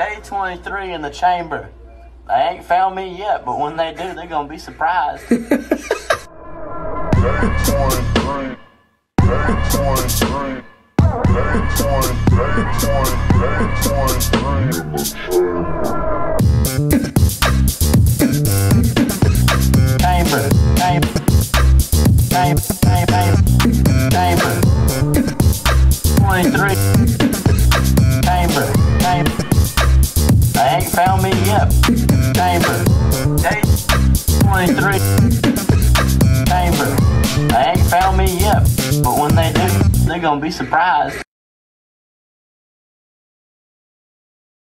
Day 23 in the chamber. They ain't found me yet, but when they do, they're gonna be surprised. Day 23. Day 23. Day 20. Day 23 chamber. chamber, chamber, chamber, chamber, chamber. 23. Chamber, chamber. Found me yet. Chamber. Day 23. Chamber. They ain't found me yet. But when they do, they're gonna be surprised.